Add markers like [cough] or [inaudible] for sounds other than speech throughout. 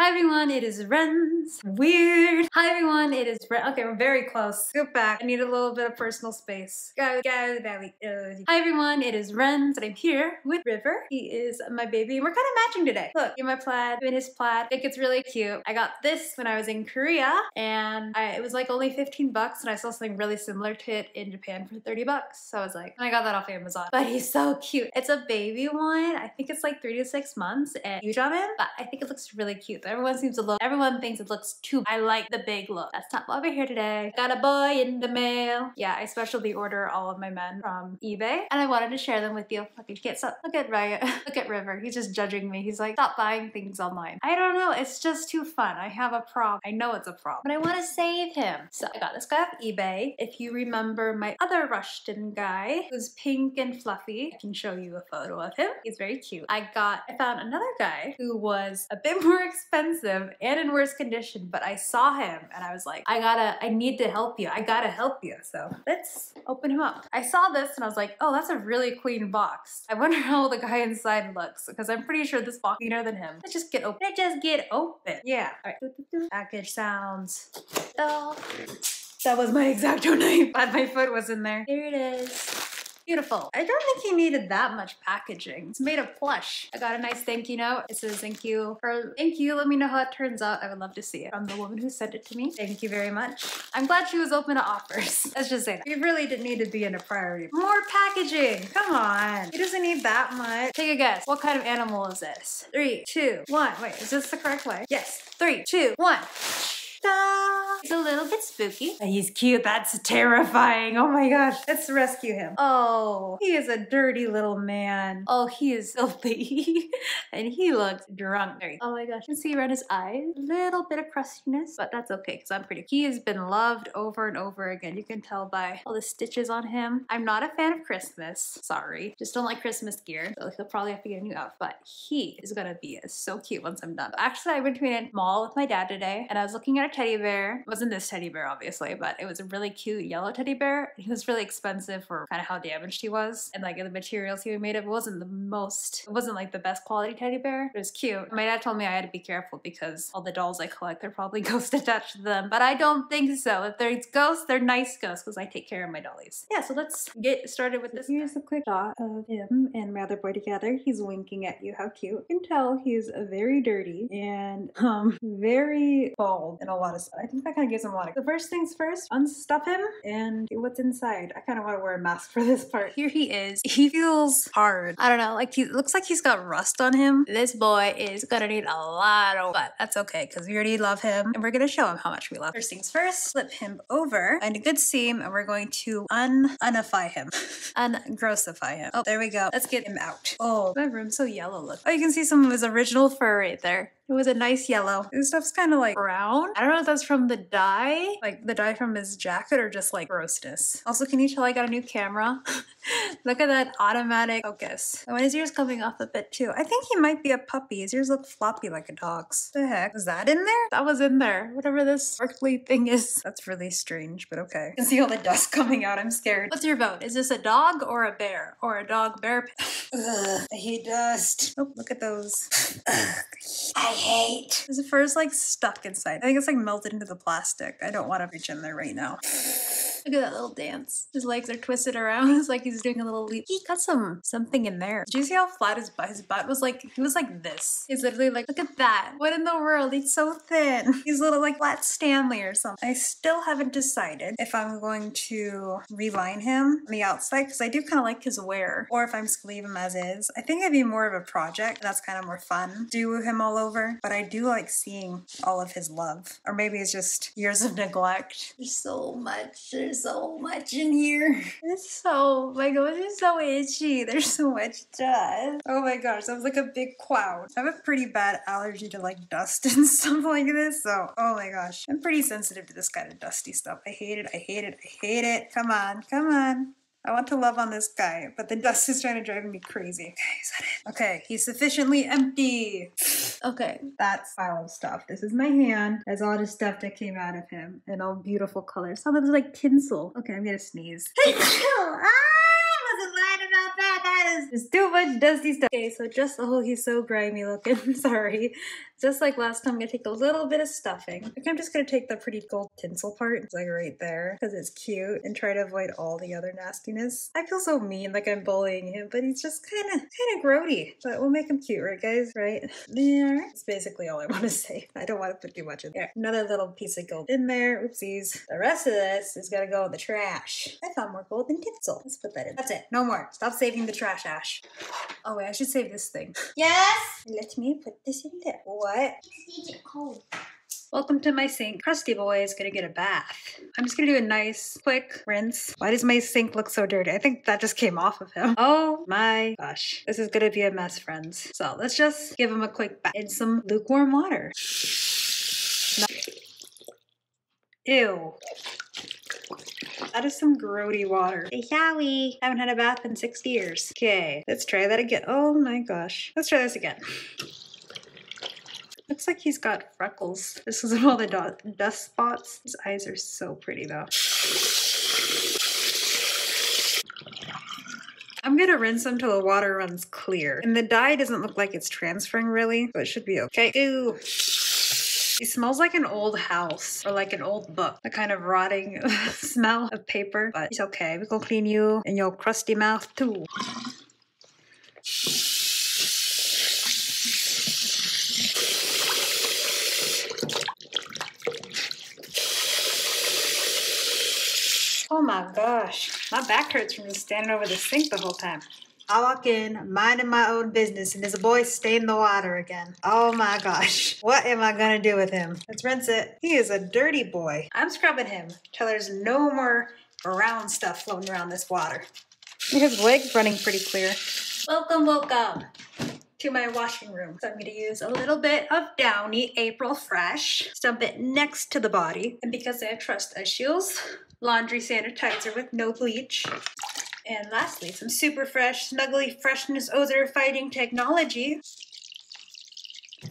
Hi everyone, it is Rendds. Weird. Hi everyone, it is Ren. Okay, we're very close. Scoop back. I need a little bit of personal space. Go, go, there we go. Hi everyone, it is Rendds and I'm here with River. He is my baby. We're kind of matching today. Look, in my plaid, in his plaid. I think it's really cute. I got this when I was in Korea, and I, it was like only 15 bucks, and I saw something really similar to it in Japan for 30 bucks. So I was like, I got that off Amazon. But he's so cute. It's a baby one. I think it's like three to six months, and huge on him, but I think it looks really cute. Everyone seems to look, everyone thinks it looks too, I like the big look. That's not why we're here today. Got a boy in the mail. Yeah, I specially order all of my men from eBay and I wanted to share them with you. Look, you can't stop. Look at Ryan. [laughs] Look at River. He's just judging me. He's like, stop buying things online. I don't know. It's just too fun. I have a problem. I know it's a problem, but I want to save him. So I got this guy off eBay. If you remember my other Rushton guy who's pink and fluffy, I can show you a photo of him. He's very cute. I got, I found another guy who was a bit [laughs] more expensive and in worse condition, but I saw him and I was like, I gotta, I need to help you. I gotta help you. So let's open him up. I saw this and I was like, oh, that's a really clean box. I wonder how the guy inside looks because I'm pretty sure this box cleaner than him. Let's just get open. Let's just get open. Yeah. All right. Package sounds. Oh. That was my [laughs] X-Acto knife, but my foot was in there. Here it is. Beautiful. I don't think he needed that much packaging. It's made of plush. I got a nice thank you note. It says thank you for thank you. Let me know how it turns out. I would love to see it from the woman who sent it to me. Thank you very much. I'm glad she was open to offers. [laughs] Let's just say that. We really didn't need to be in a priority. More packaging. Come on. He doesn't need that much. Take a guess. What kind of animal is this? Three, two, one. Wait, is this the correct way? Yes. Three, two, one. He's a little bit spooky. He's cute. That's terrifying. Oh my gosh. Let's rescue him. Oh, he is a dirty little man. Oh, he is filthy. [laughs] and he looks drunk. Oh my gosh. You can see around his eyes. A little bit of crustiness, but that's okay because I'm pretty. He has been loved over and over again. You can tell by all the stitches on him. I'm not a fan of Christmas. Sorry. Just don't like Christmas gear. So he'll probably have to get a new outfit. But he is gonna be so cute once I'm done. Actually, I went to a mall with my dad today and I was looking at teddy bear. It wasn't this teddy bear, obviously, but it was a really cute yellow teddy bear. He was really expensive for kind of how damaged he was. And like the materials he was made of wasn't the most, it wasn't like the best quality teddy bear. It was cute. My dad told me I had to be careful because all the dolls I collect, they're probably [laughs] ghost attached to them. But I don't think so. If there's ghosts, they're nice ghosts because I take care of my dollies. Yeah, so let's get started with this. Here's a quick shot of him and my other boy together. He's winking at you. How cute. You can tell he's very dirty and um very bald in a lot of stuff. I think that kind of gives him a lot of. The first things first, unstuff him and what's inside. I kind of want to wear a mask [laughs] for this part. Here he is. He feels hard. I don't know, like he looks like he's got rust on him. This boy is gonna need a lot of, but that's okay because we already love him and we're gonna show him how much we love. First things first, flip him over, and a good seam, and we're going to un unify him, [laughs] ungrossify him. Oh, there we go. Let's get him out. Oh, my room's so yellow. Look. Oh, you can see some of his original fur right there. It was a nice yellow. This stuff's kind of like brown. I don't know if that's from the dye, like the dye from his jacket or just like grossness. Also, can you tell I got a new camera? [laughs] look at that automatic focus. Oh, and his ear's coming off a bit too. I think he might be a puppy. His ears look floppy like a dog's. What the heck? Was that in there? That was in there. Whatever this sparkly thing is. That's really strange, but okay. I can see all the dust coming out. I'm scared. What's your vote? Is this a dog or a bear? Or a dog bear? [laughs] Ugh, I hate dust. Oh, look at those. [laughs] I hate. His is like stuck inside. I think it's like melted into the plastic. I don't want to reach in there right now. Look at that little dance. His legs are twisted around. [laughs] It's like he's doing a little leap. He got some something in there. Did you see how flat his butt? His butt was like he was like this. He's literally like, look at that. What in the world? He's so thin. [laughs] He's little like flat Stanley or something. I still haven't decided if I'm going to reline him on the outside because I do kind of like his wear, or if I'm just leave him as is. I think it'd be more of a project. That's kind of more fun. Do him all over, but I do like seeing all of his love, or maybe it's just years of neglect. There's so much. There's so much in here. [laughs] It's so, my nose is so itchy. [laughs] There's so much dust. Oh my gosh, that was like a big cloud. I have a pretty bad allergy to like dust [laughs] and stuff like this, so oh my gosh. I'm pretty sensitive to this kind of dusty stuff. I hate it, I hate it, I hate it. Come on, come on. I want to love on this guy, but the dust is trying to drive me crazy. Okay, is that it? Okay, he's sufficiently empty. Okay, that's pile of stuff. This is my hand. There's all the stuff that came out of him in all beautiful colors. Some of it's like tinsel. Okay, I'm gonna sneeze. [laughs] ah, I wasn't lying about that. That is There's too much dusty stuff. Okay, so just, oh, he's so grimy looking. [laughs] Sorry. Just like last time, I'm gonna take a little bit of stuffing. I think I'm just gonna take the pretty gold tinsel part, it's like right there, because it's cute, and try to avoid all the other nastiness. I feel so mean, like I'm bullying him, but he's just kind of, kind of grody. But we'll make him cute, right, guys? Right? There. That's basically all I [laughs] want to say. I don't want to put too much in there. Another little piece of gold in there. Oopsies. The rest of this is gonna go in the trash. I found more gold than tinsel. Let's put that in. That's it. No more. Stop saving the trash, Oh wait, I should save this thing. Yes. Let me put this in there. What? Stage it cold. Welcome to my sink. Krusty Boy is gonna get a bath. I'm just gonna do a nice, quick rinse. Why does my sink look so dirty? I think that just came off of him. Oh my gosh. This is gonna be a mess, friends. So let's just give him a quick bath in some lukewarm water. Ew. That is some grody water. Hey, Yowie. Haven't had a bath in six years. Okay, let's try that again. Oh my gosh. Let's try this again. Looks like he's got freckles. This is all the dust spots. His eyes are so pretty though. I'm gonna rinse them till the water runs clear. And the dye doesn't look like it's transferring really, so it should be okay. Ew. He smells like an old house or like an old book, a kind of rotting [laughs] smell of paper, but it's okay. We can clean you and your crusty mouth too. Oh my gosh, my back hurts from standing over the sink the whole time. I walk in, minding my own business, and there's a boy staying in the water again. Oh my gosh, [laughs] what am I gonna do with him? Let's rinse it. He is a dirty boy. I'm scrubbing him till there's no more brown stuff floating around this water. His leg's running pretty clear. Welcome, welcome to my washing room. So I'm gonna use a little bit of Downy April Fresh, stump it next to the body. And because I trust issues, laundry sanitizer with no bleach. And lastly, some super fresh, snuggly freshness odor fighting technology.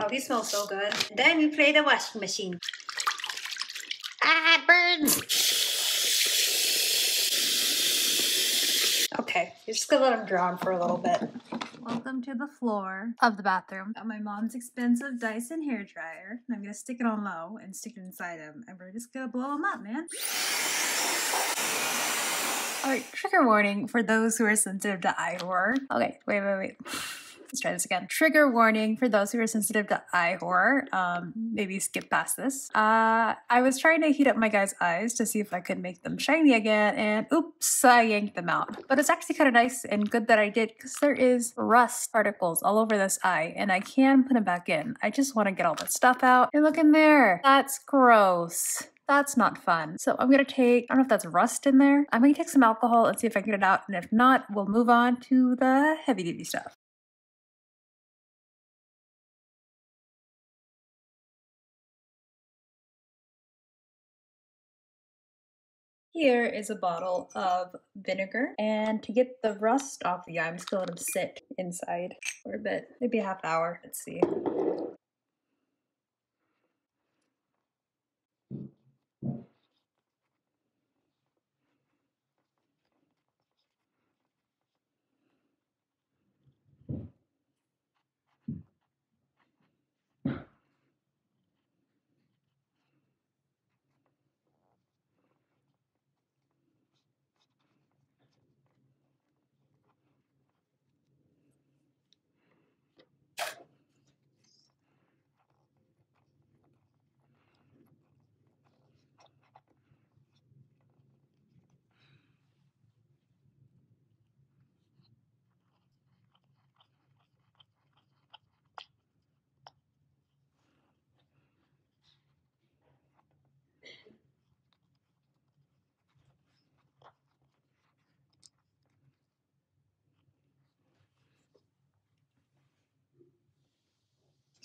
Oh, he smells so good. Then we play the washing machine. Ah, it burns! Okay, you're just gonna let him drown for a little bit. Welcome to the floor of the bathroom. Got my mom's expensive Dyson hair dryer. I'm gonna stick it on low and stick it inside him. And we're just gonna blow him up, man. Alright, trigger warning for those who are sensitive to eye horror. Okay, wait, wait, wait. Let's try this again. Trigger warning for those who are sensitive to eye horror. Um, maybe skip past this. Uh, I was trying to heat up my guy's eyes to see if I could make them shiny again, and oops, I yanked them out. But it's actually kind of nice and good that I did because there is rust particles all over this eye, and I can put them back in. I just want to get all that stuff out. And look in there. That's gross. That's not fun. So I'm gonna take, I don't know if that's rust in there. I'm gonna take some alcohol and see if I can get it out. And if not, we'll move on to the heavy duty stuff. Here is a bottle of vinegar, and to get the rust off the eye, I'm just gonna let sit inside for a bit, maybe a half hour. Let's see.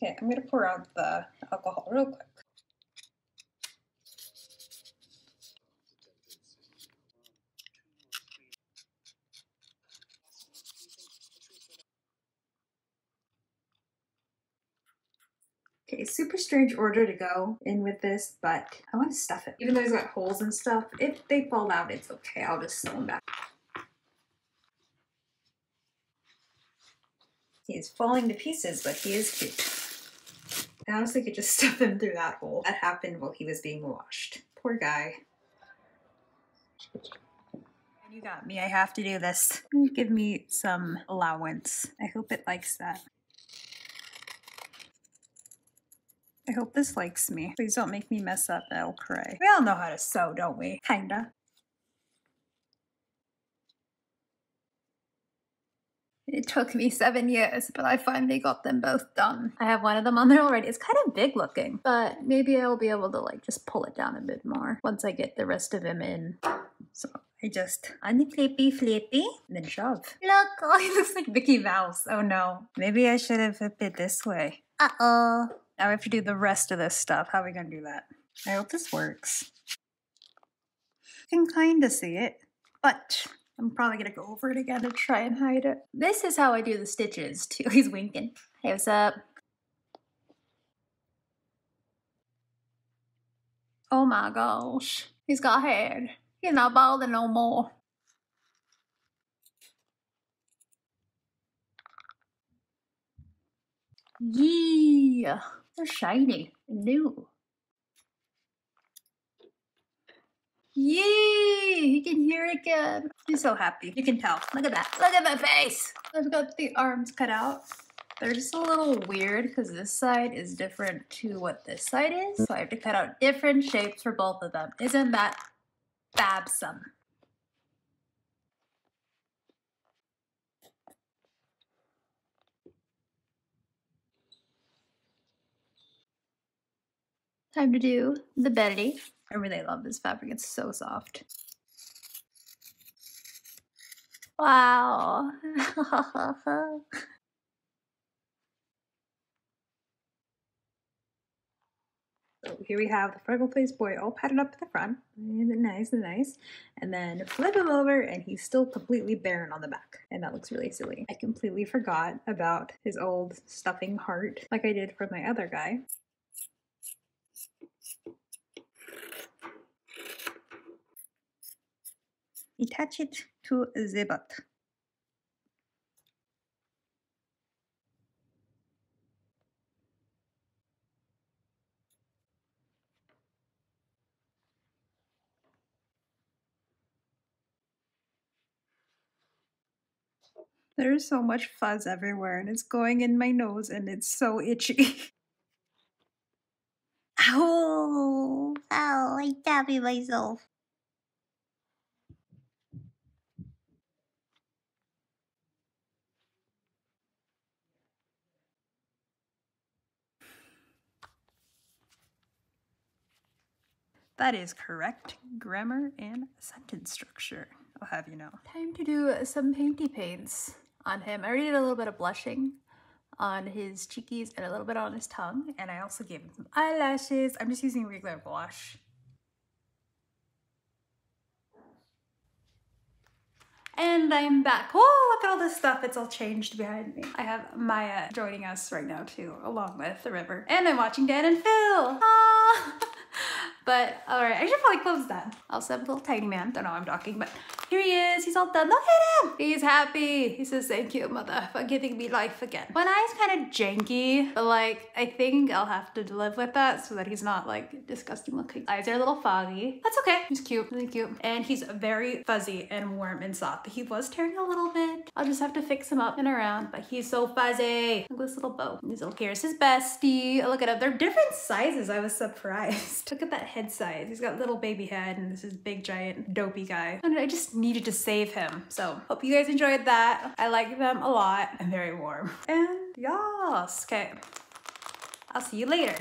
Okay, I'm gonna pour out the alcohol real quick. Okay, super strange order to go in with this, but I want to stuff it. Even though it's got holes and stuff, if they fall out, it's okay. I'll just sew them back. He is falling to pieces, but he is cute. I honestly could just [laughs] stuff him through that hole. That happened while he was being washed. Poor guy. You got me. I have to do this. Give me some allowance. I hope it likes that. I hope this likes me. Please don't make me mess up. I'll cry. We all know how to sew, don't we? Kinda. It took me seven years, but I finally got them both done. I have one of them on there already. It's kind of big looking, but maybe I'll be able to like just pull it down a bit more once I get the rest of him in. So I just unflippy flippy then shove. Look, [laughs] oh, he looks like Mickey Mouse. Oh no. Maybe I should have flipped it this way. Uh-oh. Now we have to do the rest of this stuff. How are we gonna do that? I hope this works. You can kinda see it, but I'm probably gonna go over it again to try and hide it. This is how I do the stitches too. [laughs] He's winking. Hey, what's up? Oh my gosh. He's got hair. He's not balding no more. Yeah, they're shiny and new. Yay! Again. He's so happy. You can tell. Look at that. Look at my face. I've got the arms cut out. They're just a little weird because this side is different to what this side is. So I have to cut out different shapes for both of them. Isn't that fabsome? Time to do the belly. I really love this fabric. It's so soft. Wow. [laughs] so here we have the freckle faced boy all padded up at the front. And Nice and nice. And then flip him over and he's still completely barren on the back. And that looks really silly. I completely forgot about his old stuffing heart like I did for my other guy. Attach it to the bot. There's so much fuzz everywhere and it's going in my nose and it's so itchy. [laughs] Ow! Ow, I tapping myself. That is correct grammar and sentence structure. I'll have you know. Time to do some painty paints on him. I already did a little bit of blushing on his cheekies and a little bit on his tongue. And I also gave him some eyelashes. I'm just using regular blush. And I'm back. Oh, look at all this stuff. It's all changed behind me. I have Maya joining us right now too, along with the river. And I'm watching Dan and Phil. Ah. [laughs] But all right, I should probably close that. Also i have a little tiny man. Don't know I'm talking, but here he is. He's all done. Look at him. He's happy. He says, thank you, mother, for giving me life again. One eye's kind of janky, but like, I think I'll have to live with that so that he's not like disgusting looking. Eyes are a little foggy. That's okay. He's cute, really cute. And he's very fuzzy and warm and soft. He was tearing a little bit. I'll just have to fix him up and around, but he's so fuzzy. Look at this little bow. His little here's his bestie. Oh, look at him. They're different sizes. I was surprised. [laughs] look at that head size. He's got little baby head and this is big giant dopey guy. And I just needed to save him. So hope you guys enjoyed that. I like them a lot. I'm very warm. And yes, okay. I'll see you later.